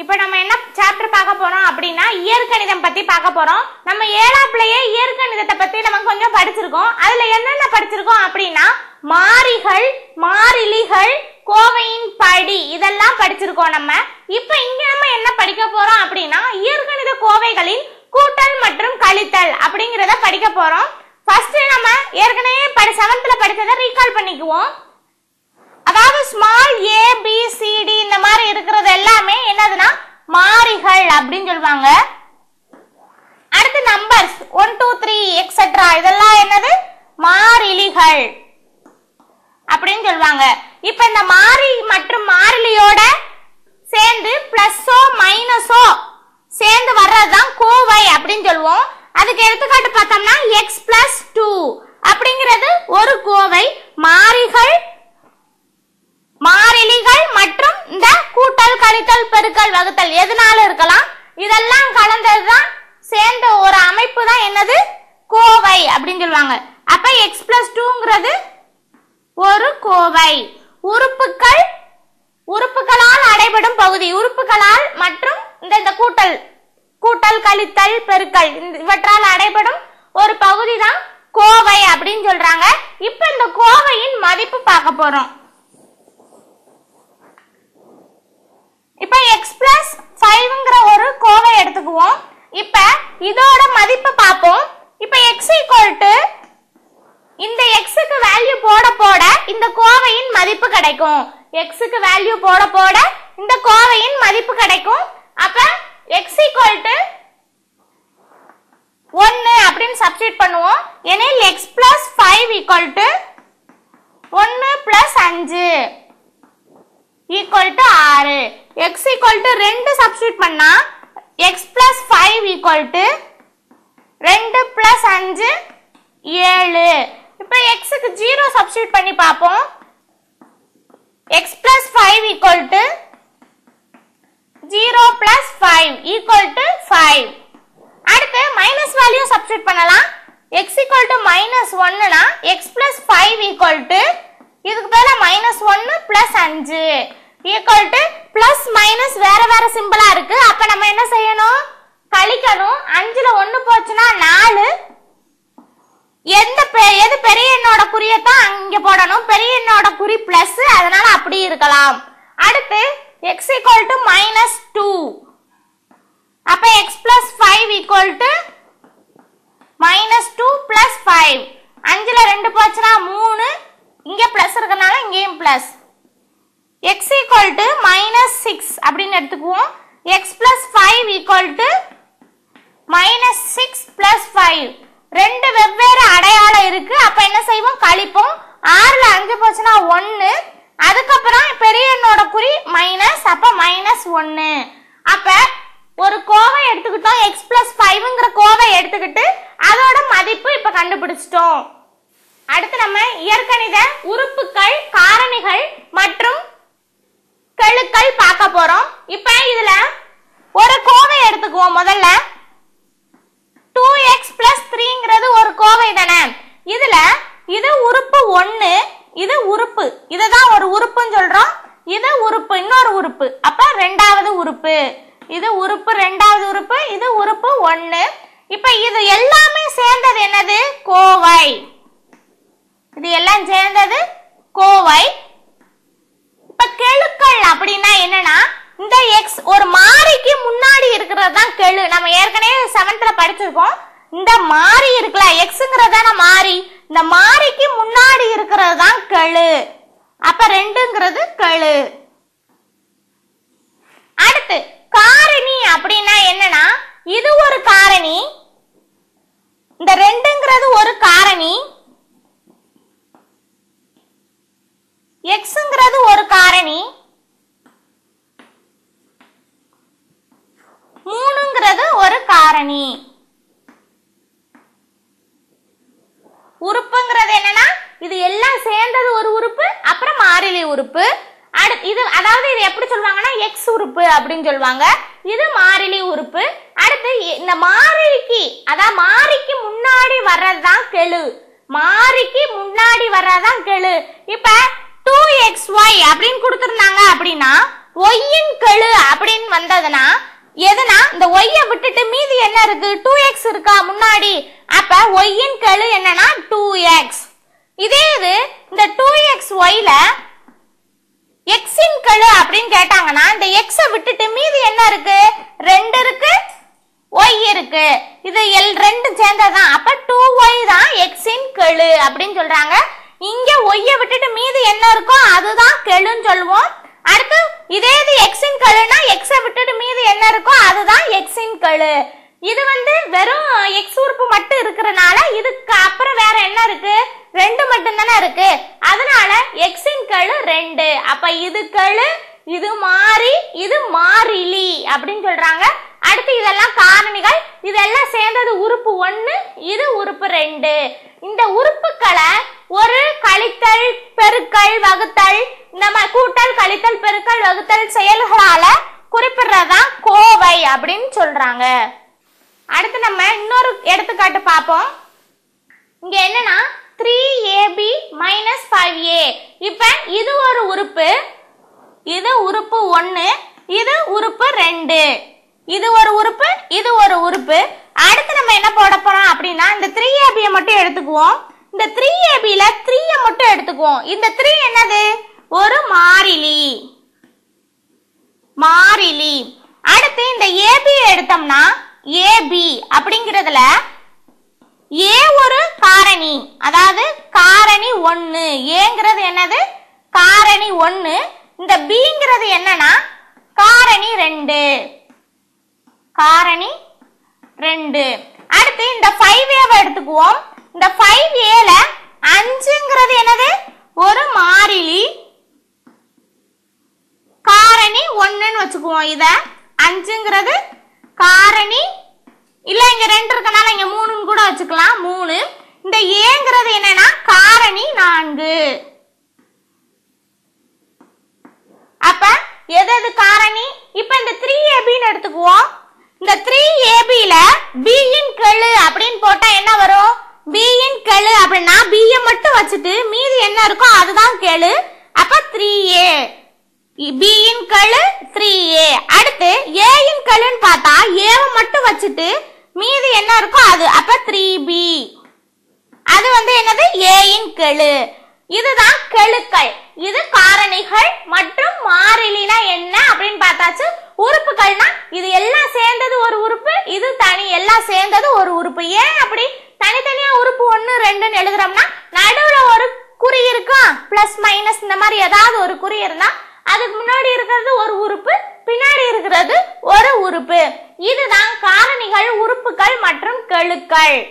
இப்போ நம்ம என்ன சாப்டர் பார்க்க போறோம் அப்படின்னா இயற்கணிதம் பத்தி பார்க்க போறோம். நம்ம ஏழாப்புலயே இயற்கணிதத்தை பத்தி நம்ம கொஞ்சம் படிச்சிருக்கோம். அதுல என்னென்ன படிச்சிருக்கோம் அப்படின்னா மாறிகள் மாறிலிகள் கோவையின் படி இதெல்லாம் படிச்சிருக்கோம் நம்ம. இப்போ இங்க நம்ம என்ன படிக்க போறோம் அப்படின்னா இயற்கணித கோவைகளின் கூட்டல் மற்றும் கழித்தல் அப்படிங்கிறத படிக்க போறோம். ஃபர்ஸ்ட் நம்ம ஏற்கனவே படி செவன்த்ல படிச்சதை ரீகால் பண்ணிக்குவோம். அதாவது ஸ்மால் ஏ பி சிடி இந்த மாதிரி இருக்கிறது எல்லாமே என்னதுன்னா மாறிகள் அப்படின்னு சொல்லுவாங்க. அடுத்து numbers one two three etcetera இதெல்லாம் என்னது? மாறிலிகள் அப்படின்னு சொல்லுவாங்க. இப்ப இந்த மாறி மற்றும் மாறிலியோட சேர்ந்து பிளஸோ மைனஸோ சேர்ந்து வர்றதுதான் கோவை அப்படின்னு சொல்லுவோம். அதுக்கு எடுத்துக்காட்டு பார்த்தோம்னா எக்ஸ் பிளஸ் டூ அப்படிங்கிறது ஒரு கோவை மாறிகள் மாறிலிகள் மற்றும் இந்த கூட்டல் கழித்தல் பெருக்கல் வகுத்தல் எதனால இருக்கலாம்? இதெல்லாம் கலந்ததுதான் சேர்ந்த ஒரு அமைப்பு தான் என்னது? கோவை அப்படின்னு சொல்லுவாங்க. அப்ப எக்ஸ் பிளஸ் டூங்கிறது ஒரு கோவை. உறுப்புகள் உறுப்புகளால் அடைபடும் பகுதி. உறுப்புகளால் மற்றும் இந்த இந்த கூட்டல் கூட்டல் கழித்தல் பெருக்கல் இந்த- இவற்றால் அடைபடும் ஒரு பகுதி தான் கோவை அப்படின்னு சொல்றாங்க. இப்ப இந்த கோவையின் மதிப்பு பார்க்க போறோம் இப்ப எக்ஸ் பிளஸ் ஃபைவ்ங்கிற ஒரு கோவை எடுத்துக்குவோம் இப்ப இதோட மதிப்பு பார்ப்போம் இப்ப எக்ஸ் ஈக்குவல் டு இந்த எக்ஸுக்கு வேல்யூ போட போட இந்த கோவையின் மதிப்பு கிடைக்கும். எக்ஸுக்கு வேல்யூ போட போட இந்த கோவையின் மதிப்பு கிடைக்கும். அப்ப எக்ஸ் ஈக்குவல் டு ஒன்னு அப்படின்னு சப்ஸ்டிட் பண்ணுவோம். எனில் x plus five equal to ஒன்னு பிளஸ் அஞ்சு ஈக்குவல் டு ஆறு. எக்ஸ் ஈக்குவல் டு ரெண்டு சப்ஸ்டியூட் பண்ணா x plus five equal to ரெண்டு பிளஸ் அஞ்சு ஏழு. இப்போ எக்ஸுக்கு ஜீரோ சப்ஸ்டியூட் பண்ணி பார்ப்போம். X plus five equal to zero plus five equal to five அடுத்து மைனஸ் வேல்யூ substitute பண்ணலாம். எக்ஸ் to minus மைனஸ் நா x plus five equal to இதுக்கு பேல மைனஸ் ஒன்னு பிளஸ் அஞ்சு. Equal to plus மைனஸ் வேற வேற சிம்பலா இருக்கு. அப்ப நம்ம என்ன செய்யணும்? கழிக்கணும். அஞ்சுல ஒன்னு போச்சுன்னா நாலு. எந்த பெ- எது பெரிய எண்ணோட குறியத்தான் அங்க போடணும். பெரிய எண்ணோட குறி பிளஸ் அதனால அப்படி இருக்கலாம். அடுத்து x equal to minus two அப்ப x plus five equal to minus two plus five அஞ்சில் ரெண்டு போச்சுன்னா மூணு. இங்கே பிளஸ் இருக்கனால இங்கேயும் plus x equal to minus six அப்படின்னு எடுத்துக்குவோம். X plus five equal to minus six plus five ரெண்டு வெவ்வேறு அடையாளம் இருக்கு. அப்ப என்ன செய்வோம்? கழிப்போம். ஆறுல அஞ்சு போச்சுன்னா ஒன்னு அதுக்கப்புறம் பெரிய எண்ணோட குறி மைனஸ் அப்ப மைனஸ் ஒன்னு அப்ப ஒரு கோவை எடுத்துக்கிட்டோம். எக்ஸ் பிளஸ் ஃபைவ்ங்கிற கோவை எடுத்துக்கிட்டு அதோட மதிப்பு இப்ப கண்டுபிடிச்சிட்டோம். அடுத்து நம்ம இயற்கணித உறுப்புகள் காரணிகள் மற்றும் கெழுக்கள் பார்க்க போறோம். இப்ப இதுல ஒரு கோவை எடுத்துக்குவோம் முதல்ல. டூ எக்ஸ் பிளஸ் த்ரீங்கிறது ஒரு கோவை தானே. இதுல இது உறுப்பு ஒன்னு இது உறுப்பு. இதுதான் ஒரு உறுப்புன்னு சொல்றோம். இது உறுப்பு இன்னொரு உறுப்பு. அப்ப ரெண்டாவது உறுப்பு. இது உறுப்பு ரெண்டாவது உறுப்பு இது உறுப்பு ஒன்னு இப்ப இது எல்லாமே சேர்ந்தது என்னது? கோவை. இது எல்லாம் சேர்ந்தது கோவை. இப்ப கெழுக்கள் அப்படின்னா என்னன்னா இந்த எக்ஸ் ஒரு மாறிக்கு முன்னாடி இருக்கிறது தான் கெழு. நம்ம ஏற்கனவே செவன்த்ல படிச்சிருக்கோம். இந்த மாறி இருக்குல்ல எக்ஸுங்கிறது தானே மாறி? இந்த மாறிக்கு முன்னாடி இருக்கிறது தான் கெழு. அப்ப ரெண்டுங்கிறது கெழு. அடுத்து காரணி அப்படின்னா என்னன்னா இது ஒரு காரணி. இந்த ரெண்டுங்கிறது ஒரு காரணி. எக்ஸுங்கிறது ஒரு காரணி. மூணுங்கிறது ஒரு காரணி உறுப்புங்கிறது என்னன்னா இது எல்லாம் சேர்ந்தது ஒரு உறுப்பு அப்புறம் மாறிலி உறுப்பு அடுத்து இது அதாவது இது எப்படி சொல்லுவாங்கன்னா எக்ஸ் உறுப்பு அப்படின்னு சொல்லுவாங்க. இது மாறிலி உறுப்பு. அடுத்து இந்த மாறிலிக்கு அதான் மாறிக்கு முன்னாடி வர்றதுதான் கெழு. மாறிக்கு முன்னாடி வர்றதுதான் கெழு. இப்ப டூ எக்ஸ் ஒய் அப்படின்னு கொடுத்துருந்தாங்க அப்படின்னா ஒய்யின் கெழு அப்படின்னு வந்ததுன்னா எதுனா இந்த ஒய்ய விட்டுட்டு மீதி என்ன இருக்கு? டூ எக்ஸ் இருக்கா முன்னாடி? அப்ப ஒய்யின் கெழு என்னன்னா டூ எக்ஸ் இதே இது இந்த டூ எக்ஸ் ஒய்ல எக்ஸின் கெழு அப்படின்னு கேட்டாங்கன்னா இந்த எக்ஸை விட்டுட்டு மீதி என்ன இருக்கு? ரெண்டு இருக்கு ஒய் இருக்கு. இது எல் ரெண்டு சேர்ந்ததான் அப்ப டூ ஒய் தான் எக்ஸின் கெழு அப்படின்னு சொல்றாங்க. இங்க ஒய்ய விட்டுட்டு மீதி என்ன இருக்கோ அதுதான் கெழுன்னு சொல்லுவோம். அடுத்து இதே இது எக்ஸின் கெழுனா எக்ஸை விட்டுட்டு மீதி என்ன இருக்கோ அதுதான் எக்ஸின் கெழு. இது வந்து வெறும் எக்ஸ் உறுப்பு மட்டும் இருக்கிறனால இதுக்கு அப்புறம் வேற என்ன இருக்கு? ரெண்டு மட்டும் தானே இருக்கு. அதனால எக்ஸின் கழு ரெண்டு. அப்ப இது கழு இது மாறி இது மாறிலி அப்படின்னு சொல்றாங்க. அடுத்து இதெல்லாம் காரணிகள். இதெல்லாம் சேர்ந்தது உறுப்பு ஒன்று இது உறுப்பு ரெண்டு. இந்த உறுப்புகளை ஒரு கழித்தல் பெருக்கல் வகுத்தல் இந்த மாதிரி கூட்டல் கழித்தல் பெருக்கல் வகுத்தல் செயல்களால குறிப்பிடுறதுதான் கோவை அப்படின்னு சொல்றாங்க. அடுத்து நம்ம இன்னொரு எடுத்துக்காட்டு பார்ப்போம். இங்க என்னன்னா three a b minus five a இப்ப இது ஒரு உறுப்பு. இது உறுப்பு ஒன்னு இது உறுப்பு ரெண்டு. இது ஒரு உறுப்பு இது ஒரு உறுப்பு. அடுத்து நம்ம என்ன போட போறோம் அப்படின்னா இந்த த்ரீ ஏபியை மட்டும் எடுத்துக்குவோம். இந்த த்ரீ ஏபியில த்ரீயை மட்டும் எடுத்துக்குவோம். இந்த த்ரீ என்னது? ஒரு மாறிலி. மாறிலி. அடுத்து இந்த ஏபி எடுத்தோம்னா ஏபி அப்படிங்கிறதுல ஏ ஒரு காரணி. அதாவது காரணி ஒன்று ஏங்கிறது என்னது? காரணி ஒன்று இந்த பிங்கிறது என்னன்னா காரணி ரெண்டு. காரணி ரெண்டு. அடுத்து இந்த ஃபைவ் ஏவை எடுத்துக்குவோம். இந்த ஃபைவ் ஏல அஞ்சுங்கிறது என்னது? ஒரு மாறிலி. காரணி ஒன்றுன்னு வச்சுக்குவோம் இத. அஞ்சுங்கிறது காரணி. இல்ல இங்க ரெண்டு இருக்கனா வச்சுக்கலாம். மூணு. இந்த ஏங்கிறது என்னன்னா காரணி நான்கு. அப்ப எது எது காரணி? இப்ப இந்த த்ரீ ஏபின்னு எடுத்துக்குவோம். இந்த த்ரீ ஏபில பியின் கெழு அப்படின்னு போட்டா என்ன வரும்? பியின் கெழு அப்படின்னா பிய மட்டும் வச்சுட்டு மீதி என்ன இருக்கோ அதுதான் கெழு. அப்ப த்ரீ ஏ பியின் கெழு த்ரீ ஏ அடுத்து ஏயின் கெழுன்னு பார்த்தா ஏவை மட்டும் வச்சுட்டு மீதி என்ன இருக்கோ அது. அப்ப த்ரீ பி அது வந்து என்னது? ஏயின் கெழு. இதுதான் கெழுக்கள். இது காரணிகள் மற்றும் மாறிலினா என்ன அப்படின்னு பார்த்தாச்சு. உறுப்புகள்னா இது எல்லாம் சேர்ந்தது ஒரு உறுப்பு இது தனி எல்லாம் சேர்ந்தது ஒரு உறுப்பு. ஏன் அப்படி? தனித்தனியா உறுப்பு ஒன்னு ரெண்டுன்னு எழுதுறோம்னா நடுவுல ஒரு குறி இருக்கும் பிளஸ் மைனஸ் இந்த மாதிரி ஏதாவது ஒரு குறி இருந்தா அதுக்கு முன்னாடி இருக்கிறது ஒரு உறுப்பு பின்னாடி இருக்கிறது ஒரு உறுப்பு. இதுதான் காரணிகள் உறுப்புகள் மற்றும் கெழுக்கள்.